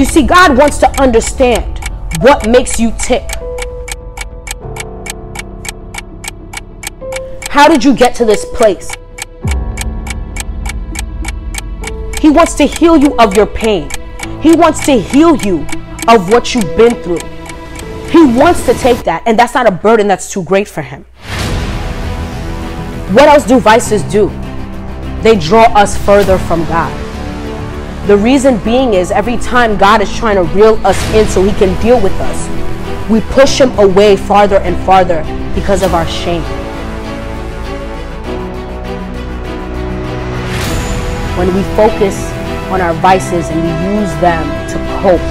You see, God wants to understand what makes you tick. How did you get to this place? He wants to heal you of your pain. He wants to heal you of what you've been through. He wants to take that, and that's not a burden that's too great for him. What else do vices do? They draw us further from God. The reason being is every time God is trying to reel us in so he can deal with us, we push him away farther and farther because of our shame. When we focus on our vices and we use them to cope,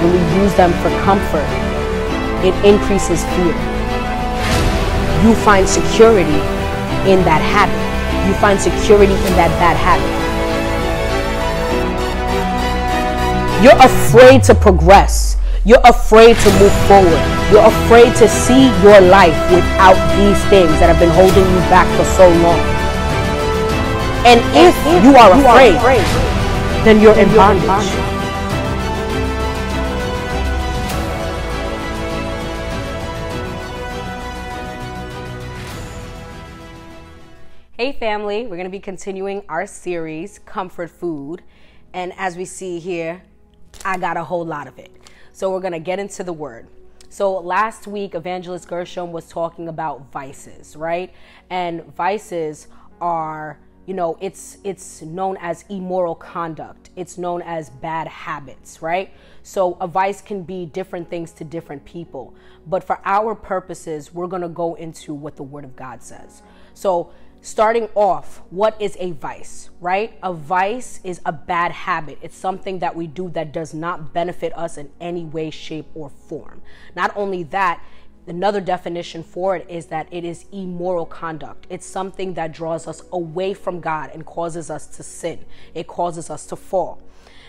when we use them for comfort, it increases fear. You find security in that habit. You find security in that bad habit. You're afraid to progress. You're afraid to move forward. You're afraid to see your life without these things that have been holding you back for so long. And if you are afraid, then you're in bondage. Hey family, we're going to be continuing our series, Comfort Food. And as we see here, I got a whole lot of it. So we're going to get into the word. So last week, Evangelist Gershom was talking about vices, right? And vices are you know it's it's known as immoral conduct it's known as bad habits right so a vice can be different things to different people but for our purposes we're to go into what the word of god says so starting off what is a vice right a vice is a bad habit it's something that we do that does not benefit us in any way shape or form not only that Another definition for it is that it is immoral conduct. It's something that draws us away from God and causes us to sin. It causes us to fall.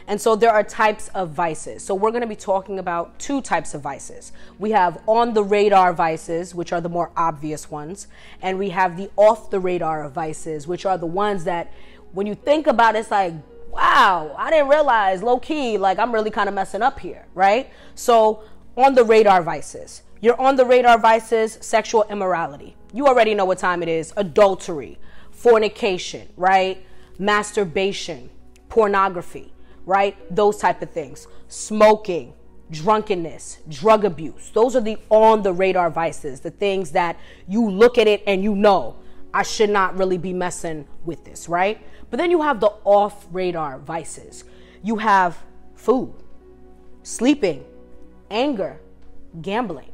And so there are types of vices. So we're going to be talking about two types of vices. We have on the radar vices, which are the more obvious ones, and we have the off the radar vices, which are the ones that when you think about it, it's like, wow, I didn't realize low key, like I'm really kind of messing up here, right? So on the radar vices. You're on the radar vices, sexual immorality. You already know what time it is adultery, fornication, right? Masturbation, pornography, right? Those type of things. Smoking, drunkenness, drug abuse. Those are the on the radar vices, the things that you look at it and you know, I should not really be messing with this, right? But then you have the off radar vices. You have food, sleeping, anger, gambling.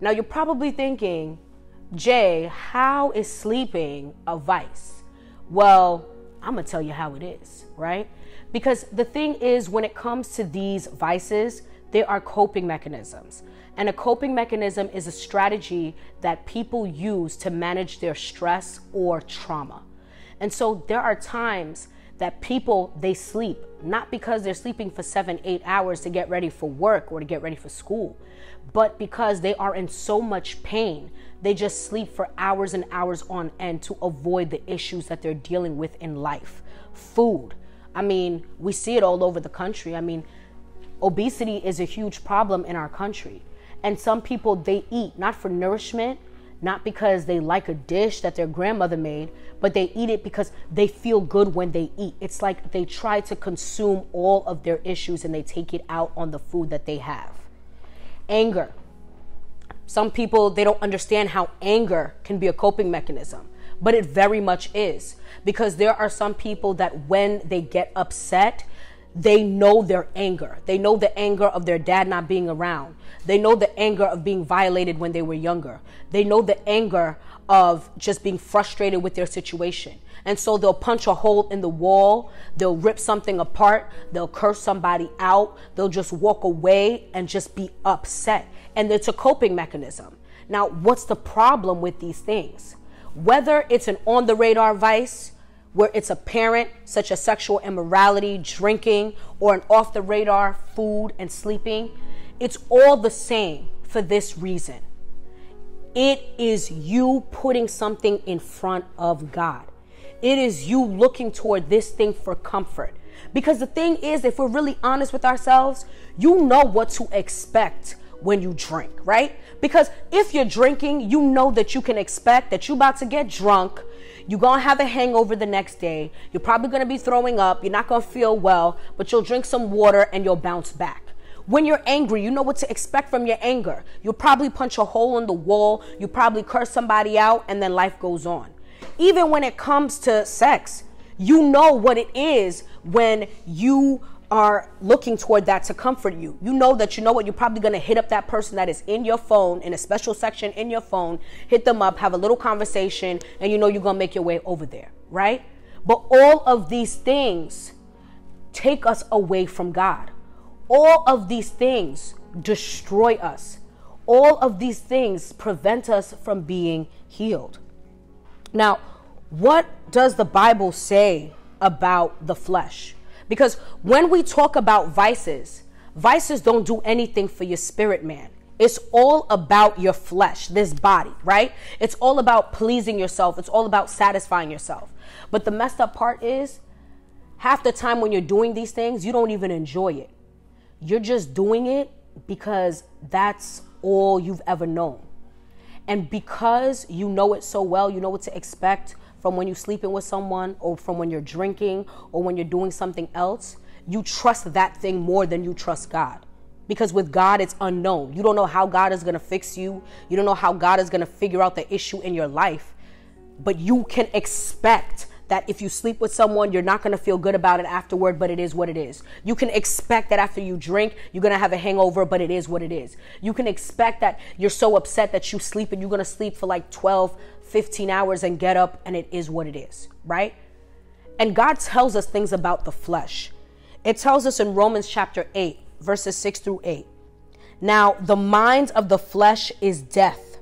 Now you're probably thinking, Jay, how is sleeping a vice? Well, I'm to tell you how it is, right? Because the thing is, when it comes to these vices, they are coping mechanisms. And a coping mechanism is a strategy that people use to manage their stress or trauma. And so there are times that people they sleep not because they're sleeping for 7 8 hours to get ready for work or to get ready for school but because they are in so much pain, they just sleep for hours and hours on end to avoid the issues that they're dealing with in life. Food. I mean, we see it all over the country. I mean, obesity is a huge problem in our country. And some people, they eat not for nourishment, not because they like a dish that their grandmother made, but they eat it because they feel good when they eat. It's like they try to consume all of their issues and they take it out on the food that they have anger. Some people, they don't understand how anger can be a coping mechanism, but it very much is because there are some people that when they get upset, they know their anger. They know the anger of their dad not being around. They know the anger of being violated when they were younger. They know the anger of just being frustrated with their situation. And so they'll punch a hole in the wall, they'll rip something apart, they'll curse somebody out, they'll just walk away and just be upset. And it's a coping mechanism. Now, what's the problem with these things? Whether it's an on the radar vice, where it's apparent, such as sexual immorality, drinking, or an off the radar food and sleeping, it's all the same for this reason. It is you putting something in front of God. It is you looking toward this thing for comfort. Because the thing is, if we're really honest with ourselves, you know what to expect when you drink, right? Because if you're drinking, you know that you can expect that you're about to get drunk. You're gonna have a hangover the next day. You're probably gonna be throwing up. You're not gonna feel well, but you'll drink some water and you'll bounce back. When you're angry, you know what to expect from your anger. You'll probably punch a hole in the wall. You probably curse somebody out, and then life goes on. Even when it comes to sex, you know what it is when you are looking toward that to comfort you. You know that you know what you're probably going to hit up that person that is in your phone in a special section in your phone, hit them up, have a little conversation, and you know you're going to make your way over there, right? But all of these things take us away from God. All of these things destroy us. All of these things prevent us from being healed. Now, what does the Bible say about the flesh? Because when we talk about vices, vices don't do anything for your spirit, man. It's all about your flesh, this body, right? It's all about pleasing yourself. It's all about satisfying yourself. But the messed up part is half the time when you're doing these things, you don't even enjoy it. You're just doing it because that's all you've ever known. And because you know it so well, you know what to expect from when you're sleeping with someone or from when you're drinking or when you're doing something else, you trust that thing more than you trust God. Because with God, it's unknown. You don't know how God is going to fix you, you don't know how God is going to figure out the issue in your life, but you can expect that if you sleep with someone, you're not going to feel good about it afterward, but it is what it is. You can expect that after you drink, you're going to have a hangover, but it is what it is. You can expect that you're so upset that you sleep and you're going to sleep for like 12, 15 hours and get up, and it is what it is, right? And God tells us things about the flesh. It tells us in Romans chapter 8, verses 6 through 8. Now, the mind of the flesh is death,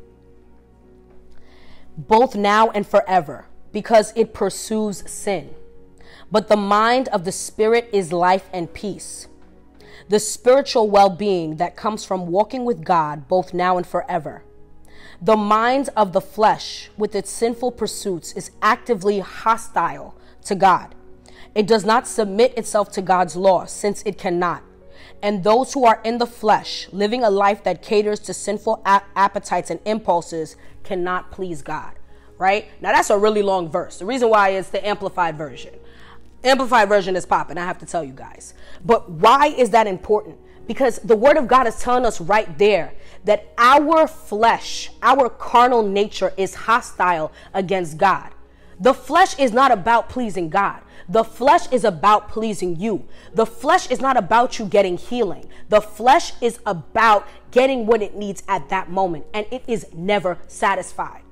both now and forever because it pursues sin. But the mind of the Spirit is life and peace. The spiritual well being that comes from walking with God both now and forever. The mind of the flesh, with its sinful pursuits, is actively hostile to God. It does not submit itself to God's law, since it cannot. And those who are in the flesh, living a life that caters to sinful ap- appetites and impulses, cannot please God right? Now that's a really long verse. The reason why is the amplified version. Amplified version is popping, I have to tell you guys. But why is that important? Because the word of God is telling us right there that our flesh, our carnal nature is hostile against God. The flesh is not about pleasing God. The flesh is about pleasing you. The flesh is not about you getting healing. The flesh is about getting what it needs at that moment, and it is never satisfied.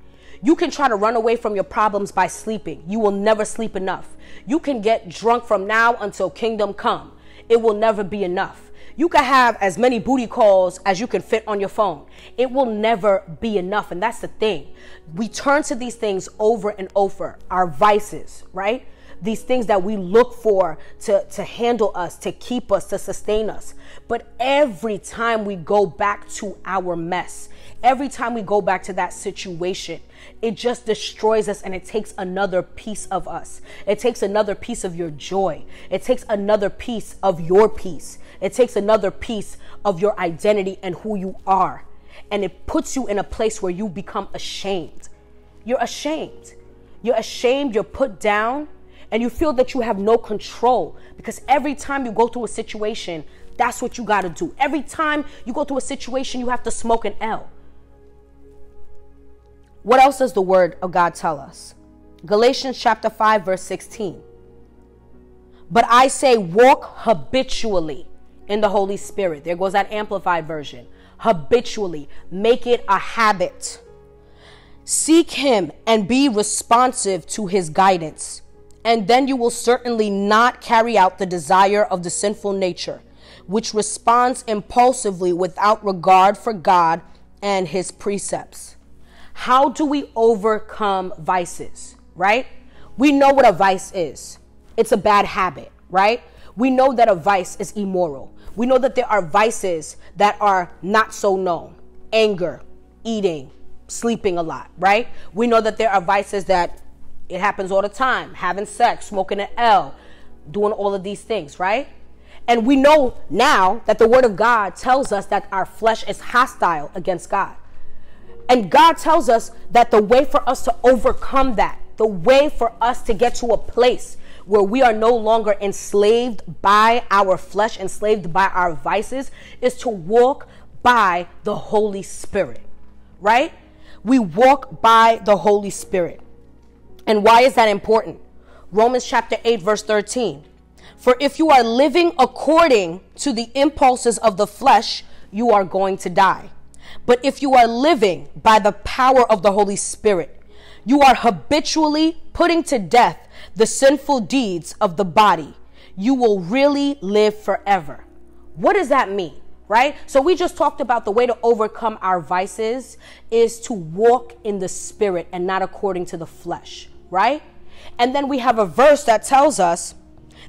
You can try to run away from your problems by sleeping. You will never sleep enough. You can get drunk from now until kingdom come. It will never be enough. You can have as many booty calls as you can fit on your phone. It will never be enough. And that's the thing. We turn to these things over and over, our vices, right? These things that we look for to, to handle us, to keep us, to sustain us. But every time we go back to our mess, every time we go back to that situation, it just destroys us and it takes another piece of us. It takes another piece of your joy. It takes another piece of your peace. It takes another piece of your identity and who you are. And it puts you in a place where you become ashamed. You're ashamed. You're ashamed, you're put down, and you feel that you have no control because every time you go through a situation, that's what you got to do. Every time you go through a situation, you have to smoke an L. What else does the word of God tell us? Galatians chapter 5 verse 16. But I say walk habitually in the Holy Spirit. There goes that amplified version. Habitually. Make it a habit. Seek him and be responsive to his guidance. And then you will certainly not carry out the desire of the sinful nature, which responds impulsively without regard for God and his precepts. How do we overcome vices, right? We know what a vice is. It's a bad habit, right? We know that a vice is immoral. We know that there are vices that are not so known anger, eating, sleeping a lot, right? We know that there are vices that it happens all the time having sex, smoking an L, doing all of these things, right? And we know now that the word of God tells us that our flesh is hostile against God. And God tells us that the way for us to overcome that, the way for us to get to a place where we are no longer enslaved by our flesh, enslaved by our vices, is to walk by the Holy Spirit, right? We walk by the Holy Spirit. And why is that important? Romans chapter 8, verse 13. For if you are living according to the impulses of the flesh, you are going to die. But if you are living by the power of the Holy Spirit, you are habitually putting to death the sinful deeds of the body. You will really live forever. What does that mean? Right? So we just talked about the way to overcome our vices is to walk in the spirit and not according to the flesh, right? And then we have a verse that tells us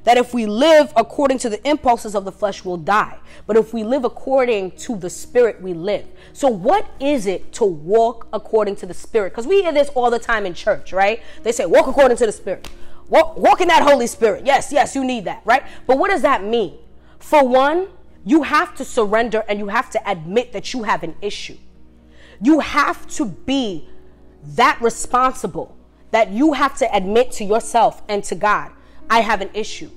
that if we live according to the impulses of the flesh, we'll die. But if we live according to the spirit, we live. So, what is it to walk according to the spirit? Because we hear this all the time in church, right? They say, walk according to the spirit. Walk, walk in that Holy Spirit. Yes, yes, you need that, right? But what does that mean? For one, you have to surrender and you have to admit that you have an issue. You have to be that responsible that you have to admit to yourself and to God I have an issue.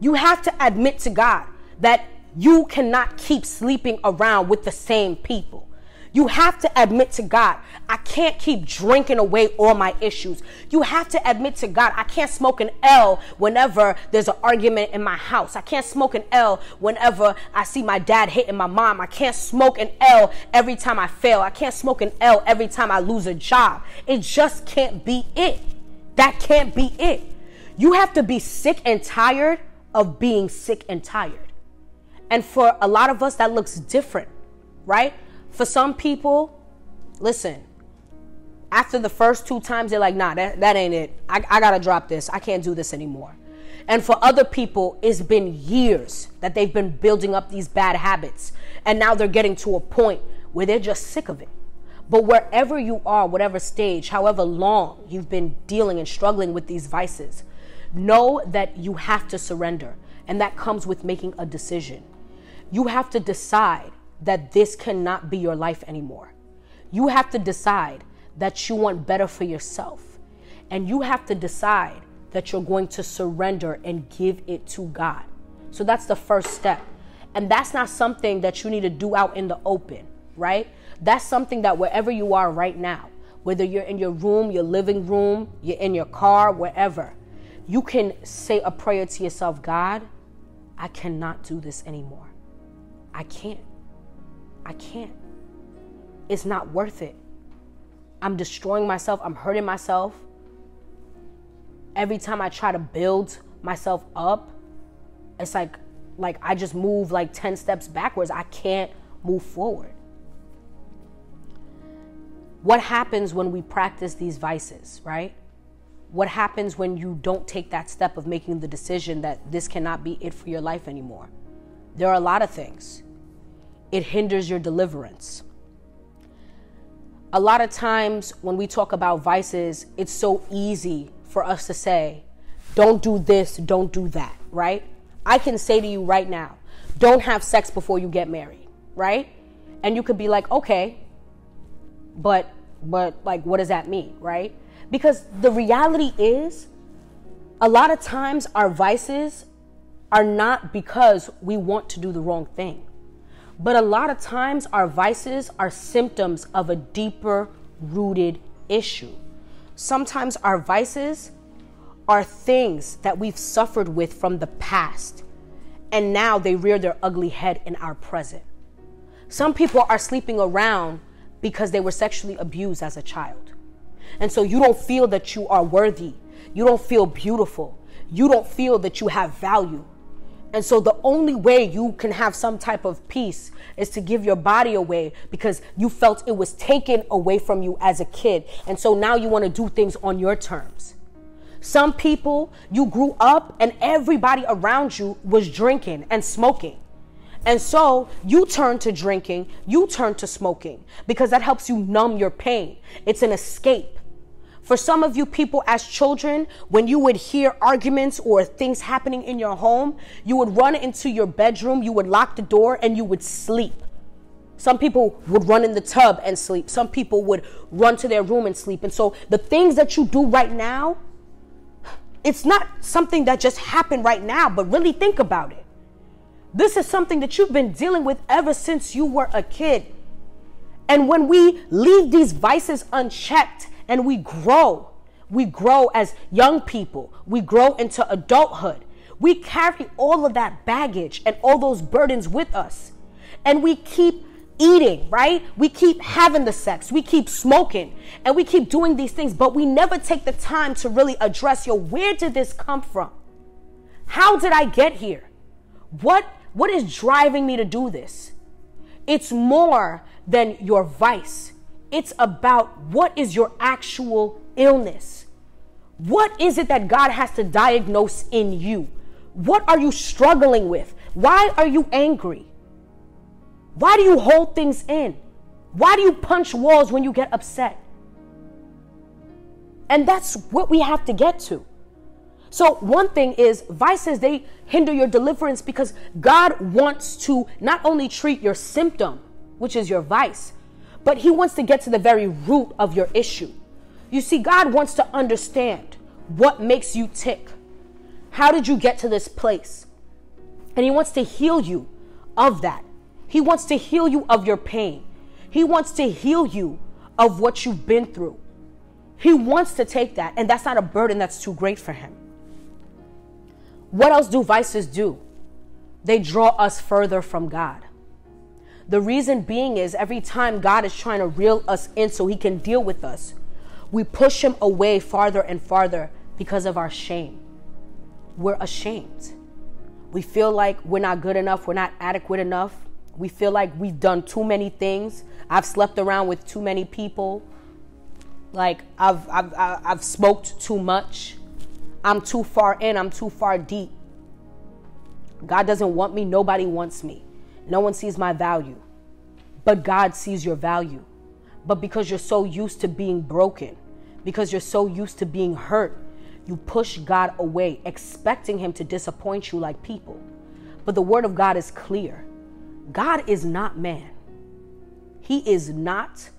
You have to admit to God that you cannot keep sleeping around with the same people. You have to admit to God, I can't keep drinking away all my issues. You have to admit to God, I can't smoke an L whenever there's an argument in my house. I can't smoke an L whenever I see my dad hitting my mom. I can't smoke an L every time I fail. I can't smoke an L every time I lose a job. It just can't be it. That can't be it. You have to be sick and tired of being sick and tired. And for a lot of us, that looks different, right? For some people, listen, after the first two times, they're like, nah, that, that ain't it. I, I gotta drop this. I can't do this anymore. And for other people, it's been years that they've been building up these bad habits. And now they're getting to a point where they're just sick of it. But wherever you are, whatever stage, however long you've been dealing and struggling with these vices, Know that you have to surrender, and that comes with making a decision. You have to decide that this cannot be your life anymore. You have to decide that you want better for yourself. And you have to decide that you're going to surrender and give it to God. So that's the first step. And that's not something that you need to do out in the open, right? That's something that wherever you are right now, whether you're in your room, your living room, you're in your car, wherever, you can say a prayer to yourself God, I cannot do this anymore. I can't. I can't. It's not worth it. I'm destroying myself. I'm hurting myself. Every time I try to build myself up, it's like like I just move like 10 steps backwards. I can't move forward. What happens when we practice these vices, right? what happens when you don't take that step of making the decision that this cannot be it for your life anymore? There are a lot of things. It hinders your deliverance. A lot of times when we talk about vices, it's so easy for us to say, don't do this, don't do that, right? I can say to you right now, don't have sex before you get married, right? And you could be like, okay, but, but like, what does that mean, right? Because the reality is, a lot of times our vices are not because we want to do the wrong thing. But a lot of times our vices are symptoms of a deeper rooted issue. Sometimes our vices are things that we've suffered with from the past, and now they rear their ugly head in our present. Some people are sleeping around because they were sexually abused as a child. And so you don't feel that you are worthy. You don't feel beautiful. You don't feel that you have value. And so the only way you can have some type of peace is to give your body away because you felt it was taken away from you as a kid. And so now you want to do things on your terms. Some people, you grew up and everybody around you was drinking and smoking. And so you turn to drinking, you turn to smoking because that helps you numb your pain. It's an escape. For some of you people as children, when you would hear arguments or things happening in your home, you would run into your bedroom, you would lock the door, and you would sleep. Some people would run in the tub and sleep. Some people would run to their room and sleep. And so the things that you do right now, it's not something that just happened right now, but really think about it. This is something that you've been dealing with ever since you were a kid. And when we leave these vices unchecked and we grow, we grow as young people, we grow into adulthood. We carry all of that baggage and all those burdens with us. And we keep eating, right? We keep having the sex, we keep smoking, and we keep doing these things, but we never take the time to really address, yo, where did this come from? How did I get here? What what is driving me to do this? It's more than your vice. It's about what is your actual illness? What is it that God has to diagnose in you? What are you struggling with? Why are you angry? Why do you hold things in? Why do you punch walls when you get upset? And that's what we have to get to. So, one thing is vices, they hinder your deliverance because God wants to not only treat your symptom, which is your vice, but He wants to get to the very root of your issue. You see, God wants to understand what makes you tick. How did you get to this place? And He wants to heal you of that. He wants to heal you of your pain. He wants to heal you of what you've been through. He wants to take that, and that's not a burden that's too great for Him. What else do vices do? They draw us further from God. The reason being is every time God is trying to reel us in so he can deal with us, we push him away farther and farther because of our shame. We're ashamed. We feel like we're not good enough, we're not adequate enough. We feel like we've done too many things. I've slept around with too many people. Like I've I've I've smoked too much. I'm too far in, I'm too far deep. God doesn't want me, nobody wants me. No one sees my value. But God sees your value. But because you're so used to being broken, because you're so used to being hurt, you push God away, expecting Him to disappoint you like people. But the Word of God is clear God is not man. He is not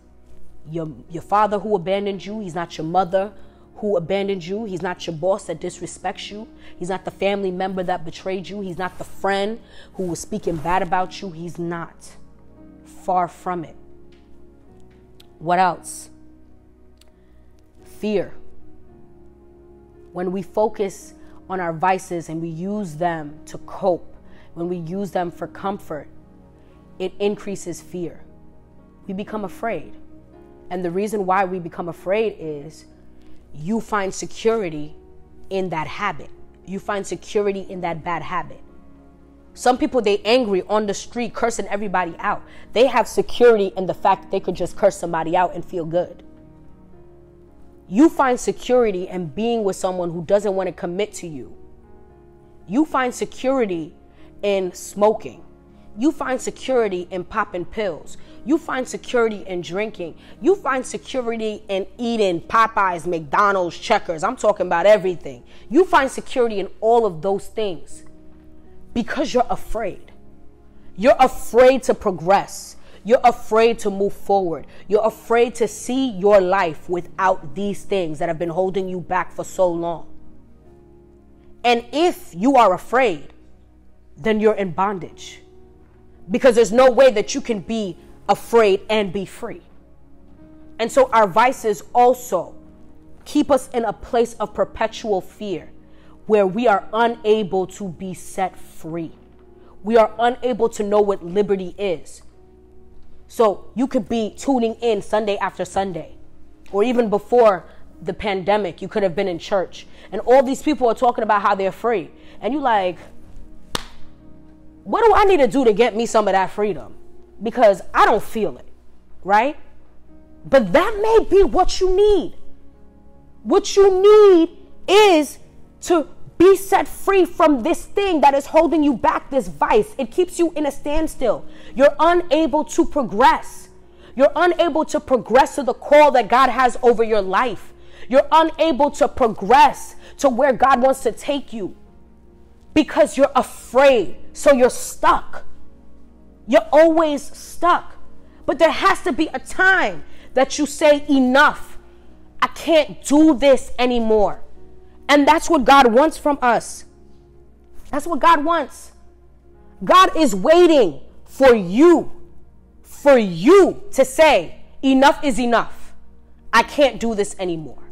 your, your father who abandoned you, He's not your mother who abandoned you. He's not your boss that disrespects you. He's not the family member that betrayed you. He's not the friend who was speaking bad about you. He's not. Far from it. What else? Fear. When we focus on our vices and we use them to cope, when we use them for comfort, it increases fear. We become afraid. And the reason why we become afraid is you find security in that habit. You find security in that bad habit. Some people they angry on the street cursing everybody out. They have security in the fact that they could just curse somebody out and feel good. You find security in being with someone who doesn't want to commit to you. You find security in smoking. You find security in popping pills. You find security in drinking. You find security in eating Popeyes, McDonald's, Checkers. I'm talking about everything. You find security in all of those things because you're afraid. You're afraid to progress. You're afraid to move forward. You're afraid to see your life without these things that have been holding you back for so long. And if you are afraid, then you're in bondage because there's no way that you can be afraid and be free. And so our vices also keep us in a place of perpetual fear where we are unable to be set free. We are unable to know what liberty is. So you could be tuning in Sunday after Sunday, or even before the pandemic, you could have been in church, and all these people are talking about how they're free. And you're like, what do I need to do to get me some of that freedom? Because I don't feel it, right? But that may be what you need. What you need is to be set free from this thing that is holding you back, this vice. It keeps you in a standstill. You're unable to progress. You're unable to progress to the call that God has over your life. You're unable to progress to where God wants to take you because you're afraid. So you're stuck. You're always stuck. But there has to be a time that you say, enough. I can't do this anymore. And that's what God wants from us. That's what God wants. God is waiting for you, for you to say, enough is enough. I can't do this anymore.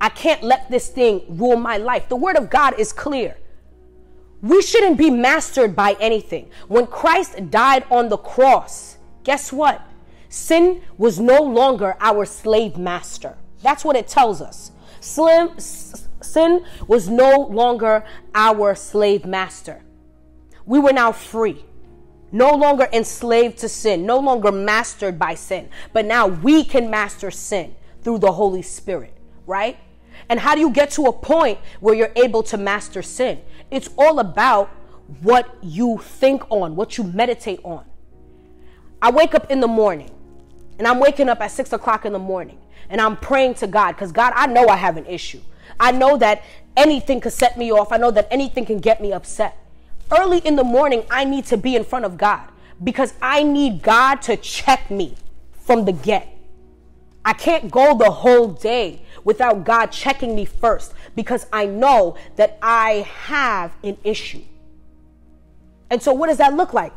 I can't let this thing rule my life. The word of God is clear. We shouldn't be mastered by anything. When Christ died on the cross, guess what? Sin was no longer our slave master. That's what it tells us. Slim, sin was no longer our slave master. We were now free, no longer enslaved to sin, no longer mastered by sin, but now we can master sin through the Holy Spirit, right? And how do you get to a point where you're able to master sin? It's all about what you think on, what you meditate on. I wake up in the morning and I'm waking up at six o'clock in the morning and I'm praying to God because God, I know I have an issue. I know that anything could set me off. I know that anything can get me upset. Early in the morning, I need to be in front of God because I need God to check me from the get. I can't go the whole day without God checking me first because I know that I have an issue. And so, what does that look like?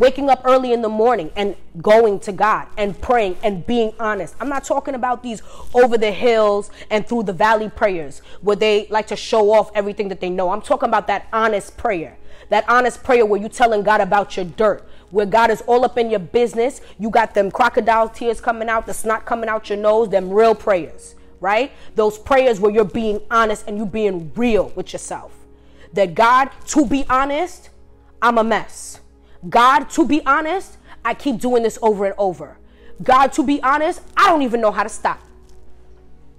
waking up early in the morning and going to God and praying and being honest. I'm not talking about these over the hills and through the valley prayers where they like to show off everything that they know. I'm talking about that honest prayer. That honest prayer where you're telling God about your dirt, where God is all up in your business. You got them crocodile tears coming out, the snot coming out your nose, them real prayers, right? Those prayers where you're being honest and you being real with yourself. That God, to be honest, I'm a mess. God, to be honest, I keep doing this over and over. God, to be honest, I don't even know how to stop.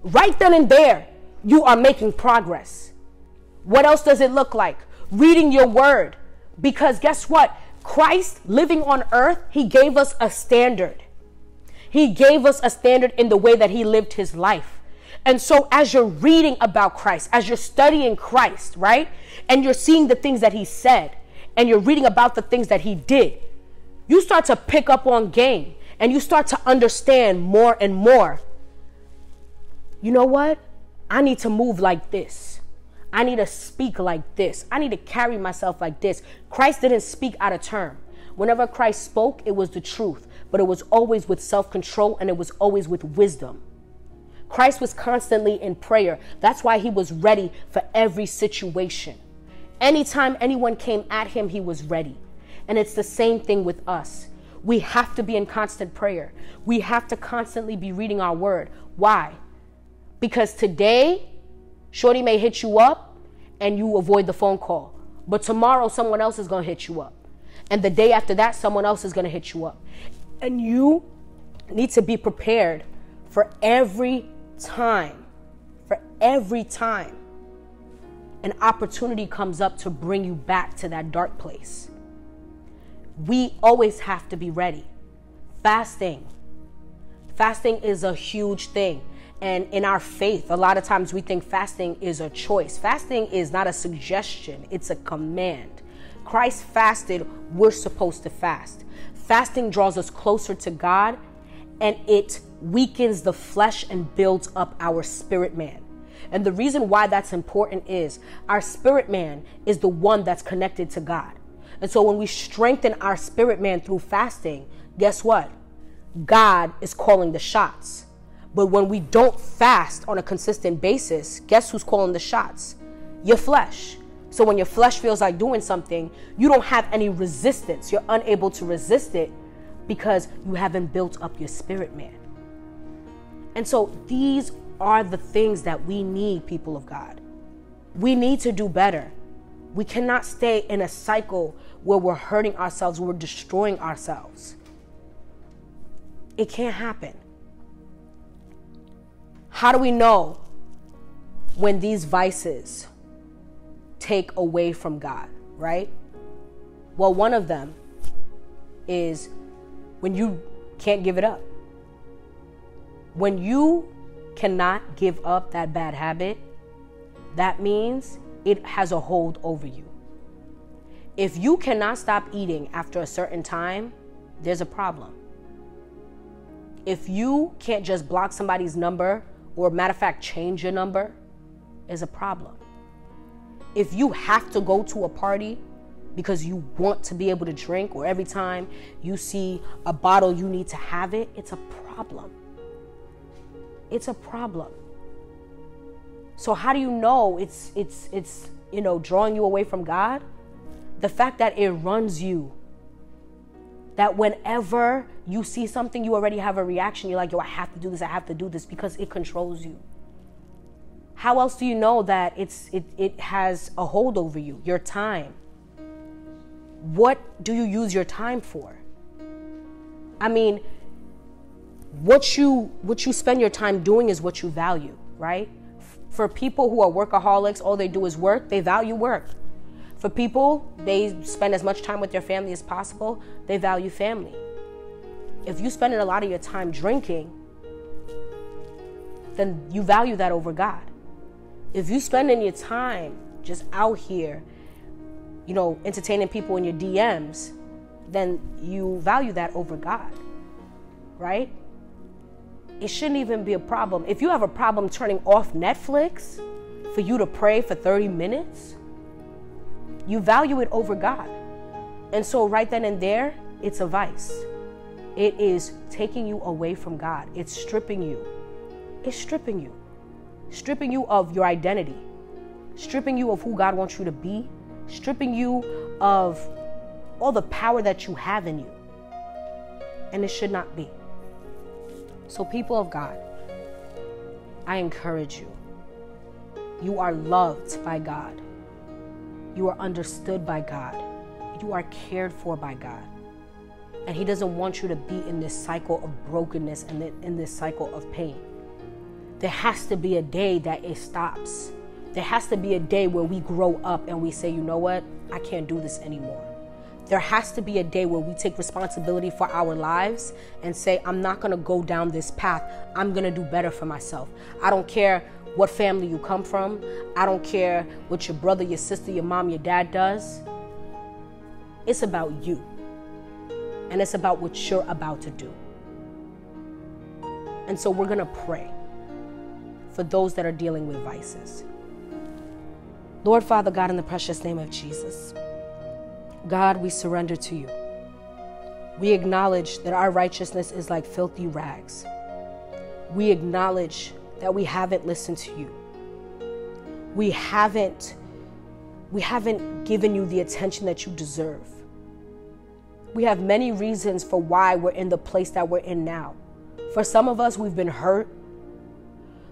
Right then and there, you are making progress. What else does it look like? Reading your word. Because guess what? Christ living on earth, he gave us a standard. He gave us a standard in the way that he lived his life. And so, as you're reading about Christ, as you're studying Christ, right? And you're seeing the things that he said, and you're reading about the things that he did, you start to pick up on game and you start to understand more and more. You know what? I need to move like this. I need to speak like this. I need to carry myself like this. Christ didn't speak out of term. Whenever Christ spoke, it was the truth, but it was always with self control and it was always with wisdom. Christ was constantly in prayer. That's why he was ready for every situation. Anytime anyone came at him, he was ready. And it's the same thing with us. We have to be in constant prayer. We have to constantly be reading our word. Why? Because today, Shorty may hit you up and you avoid the phone call. But tomorrow, someone else is going to hit you up. And the day after that, someone else is going to hit you up. And you need to be prepared for every time. For every time an opportunity comes up to bring you back to that dark place. We always have to be ready. Fasting. Fasting is a huge thing. And in our faith, a lot of times we think fasting is a choice. Fasting is not a suggestion, it's a command. Christ fasted, we're supposed to fast. Fasting draws us closer to God and it weakens the flesh and builds up our spirit man. And the reason why that's important is our spirit man is the one that's connected to God. And so when we strengthen our spirit man through fasting, guess what? God is calling the shots. But when we don't fast on a consistent basis, guess who's calling the shots? Your flesh. So when your flesh feels like doing something, you don't have any resistance. You're unable to resist it because you haven't built up your spirit man. And so these are the things that we need, people of God. We need to do better. We cannot stay in a cycle where we're hurting ourselves, where we're destroying ourselves. It can't happen. How do we know when these vices take away from God, right? Well, one of them is when you can't give it up. When you cannot give up that bad habit, that means it has a hold over you. If you cannot stop eating after a certain time, there's a problem. If you can't just block somebody's number or matter of fact change your number, is a problem. If you have to go to a party because you want to be able to drink or every time you see a bottle you need to have it, it's a problem. It's a problem. So how do you know it's it's it's you know drawing you away from God? The fact that it runs you. That whenever you see something, you already have a reaction. You're like, yo, I have to do this, I have to do this because it controls you. How else do you know that it's it, it has a hold over you? Your time. What do you use your time for? I mean, what you what you spend your time doing is what you value, right? For people who are workaholics, all they do is work, they value work. For people, they spend as much time with their family as possible, they value family. If you spend a lot of your time drinking, then you value that over God. If you spending your time just out here, you know, entertaining people in your DMs, then you value that over God. Right? it shouldn't even be a problem. If you have a problem turning off Netflix for you to pray for 30 minutes, you value it over God. And so, right then and there, it's a vice. It is taking you away from God, it's stripping you. It's stripping you. Stripping you of your identity, stripping you of who God wants you to be, stripping you of all the power that you have in you. And it should not be. So, people of God, I encourage you. You are loved by God. You are understood by God. You are cared for by God. And He doesn't want you to be in this cycle of brokenness and in this cycle of pain. There has to be a day that it stops. There has to be a day where we grow up and we say, you know what? I can't do this anymore. There has to be a day where we take responsibility for our lives and say, I'm not to go down this path. I'm to do better for myself. I don't care what family you come from. I don't care what your brother, your sister, your mom, your dad does. It's about you. And it's about what you're about to do. And so we're going to pray for those that are dealing with vices. Lord Father God, in the precious name of Jesus. God, we surrender to you. We acknowledge that our righteousness is like filthy rags. We acknowledge that we haven't listened to you. We haven't we haven't given you the attention that you deserve. We have many reasons for why we're in the place that we're in now. For some of us, we've been hurt.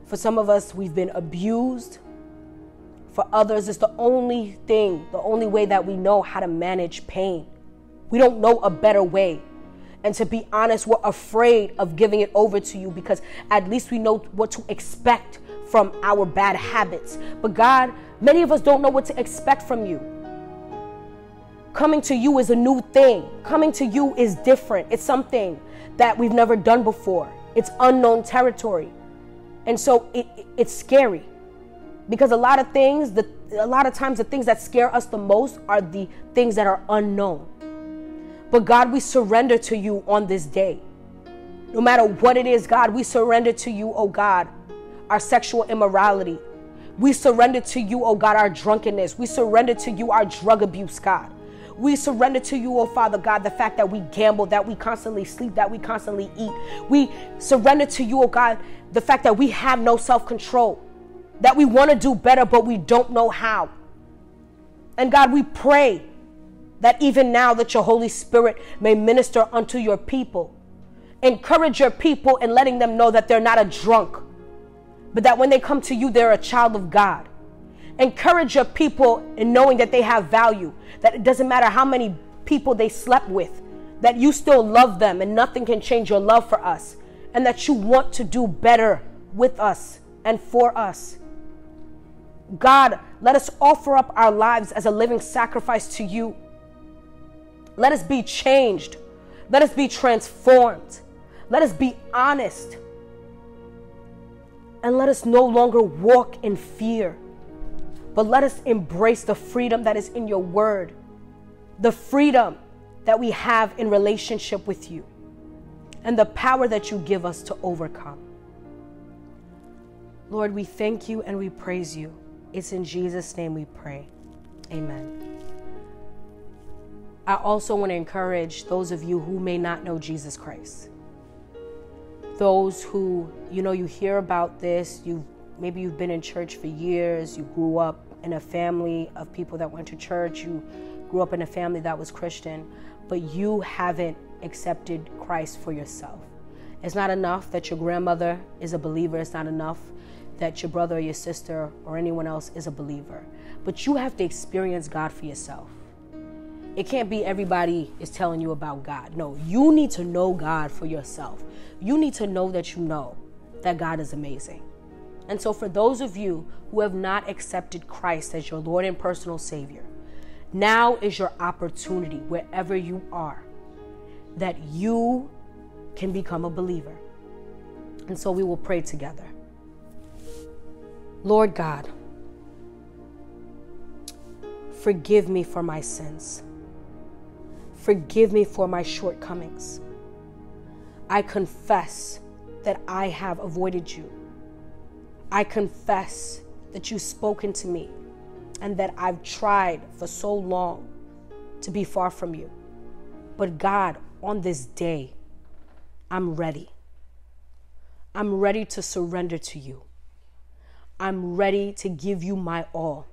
For some of us, we've been abused. For others, it's the only thing, the only way that we know how to manage pain. We don't know a better way. And to be honest, we're afraid of giving it over to you because at least we know what to expect from our bad habits. But God, many of us don't know what to expect from you. Coming to you is a new thing. Coming to you is different. It's something that we've never done before. It's unknown territory. And so it, it's scary because a lot of things the a lot of times the things that scare us the most are the things that are unknown but god we surrender to you on this day no matter what it is god we surrender to you oh god our sexual immorality we surrender to you oh god our drunkenness we surrender to you our drug abuse god we surrender to you, oh Father God, the fact that we gamble, that we constantly sleep, that we constantly eat. We surrender to you, oh God, the fact that we have no self control that we want to do better, but we don't know how. And God, we pray that even now that your Holy Spirit may minister unto your people. Encourage your people in letting them know that they're not a drunk, but that when they come to you, they're a child of God. Encourage your people in knowing that they have value, that it doesn't matter how many people they slept with, that you still love them and nothing can change your love for us, and that you want to do better with us and for us. God, let us offer up our lives as a living sacrifice to you. Let us be changed. Let us be transformed. Let us be honest. And let us no longer walk in fear, but let us embrace the freedom that is in your word, the freedom that we have in relationship with you, and the power that you give us to overcome. Lord, we thank you and we praise you. It's in Jesus' name we pray. Amen. I also want to encourage those of you who may not know Jesus Christ. Those who, you know, you hear about this, you've maybe you've been in church for years, you grew up in a family of people that went to church, you grew up in a family that was Christian, but you haven't accepted Christ for yourself. It's not enough that your grandmother is a believer, it's not enough that your brother or your sister or anyone else is a believer. But you have to experience God for yourself. It can't be everybody is telling you about God. No, you need to know God for yourself. You need to know that you know that God is amazing. And so, for those of you who have not accepted Christ as your Lord and personal Savior, now is your opportunity, wherever you are, that you can become a believer. And so, we will pray together. Lord God, forgive me for my sins. Forgive me for my shortcomings. I confess that I have avoided you. I confess that you've spoken to me and that I've tried for so long to be far from you. But God, on this day, I'm ready. I'm ready to surrender to you. I'm ready to give you my all.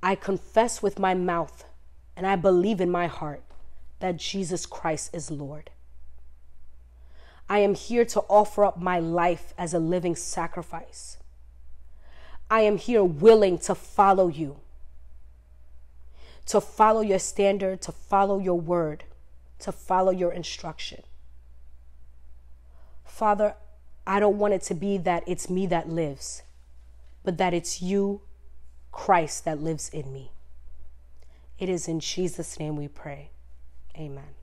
I confess with my mouth and I believe in my heart that Jesus Christ is Lord. I am here to offer up my life as a living sacrifice. I am here willing to follow you, to follow your standard, to follow your word, to follow your instruction. Father, I don't want it to be that it's me that lives, but that it's you, Christ, that lives in me. It is in Jesus' name we pray. Amen.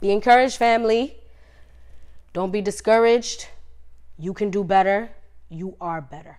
Be encouraged, family. Don't be discouraged. You can do better. You are better.